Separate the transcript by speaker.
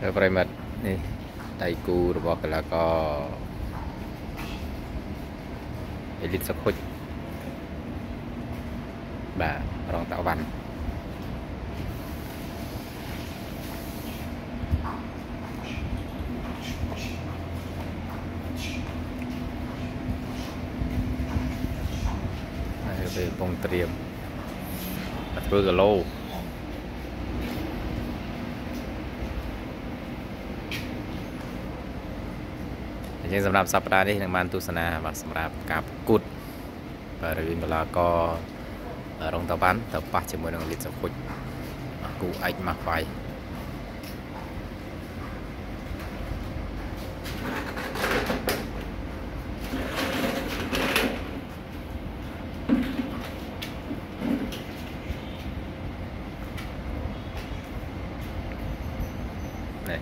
Speaker 1: ប្រិមិត្តនេះដៃគូរបស់កីឡាករអេលីតសុខុចបាទរងតាវ៉ាន់ហើយពេលកំពុងត្រៀមមកធ្វើគីឡូ អញ្ចឹងសម្រាប់សប្តាហ៍នេះនឹងបានទស្សនាបាទសម្រាប់ការប្រកួតបាទរវាងកីឡាកររងតាវ៉ាន់ទៅប៉ះជាមួយនឹងលីតសុខុចគូឯកម៉ាស់ហ្វៃនេះ